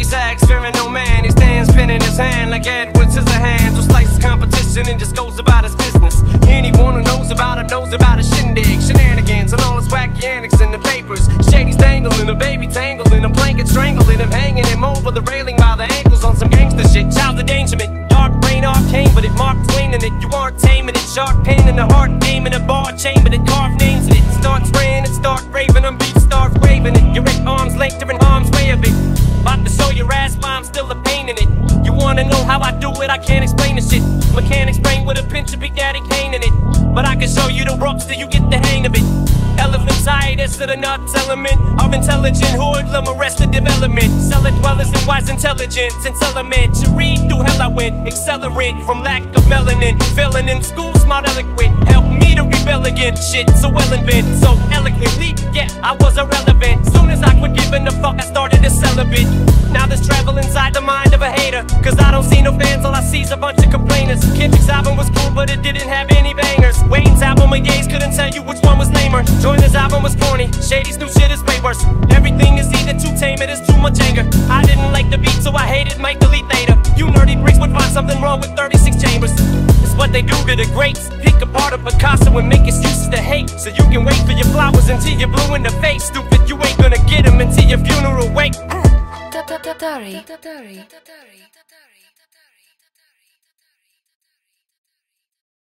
Heavy sacks, fearing no man. He stands pen in his hand like Edward Scissorhands who slices competition and just goes about his business. Anyone who knows about it knows about his shindig, shenanigans, and all his wacky antics in the papers. Shady's dangling, a baby tangling, a blanket strangling him, hanging him over the railing by the ankles on some gangster shit. Child endangerment, dark brain arcane, but it marked clean in it. You aren't taming it. Shark pain in the heart, demon, a bar chamber it carve names and it. Starts Wanna know how I do it, I can't explain the shit. Mechanics brain with a pinch of Big Daddy Kane in it. But I can show you the ropes till you get the hang of it. Elephantiasis to the nuts element of intelligent hoodlum arrested development. Cellar dwellers and wise intelligence and element. To read Through hell I went, accelerate from lack of melanin. Failing in school, smart eloquent. Help me to rebel against shit so well invented, so eloquently. Yeah, I was irrelevant. To celibate. Now there's travel inside the mind of a hater. Cause I don't see no fans, all I see a bunch of complainers. Kendrick's album was cool, but it didn't have any bangers. Wayne's album of Ye's couldn't tell you which one was lamer. Joyner's album was corny, Shady's new shit is way worse. Everything is either too tame, it is too much anger. I didn't like the beat, so I hated, might delete later. You nerdy bricks would find something wrong with 36 chambers. It's what they do to the greats. Pick apart a Picasso and make excuses to hate. So you can until you're blue in the face. Stupid, you ain't gonna get him until your funeral wake.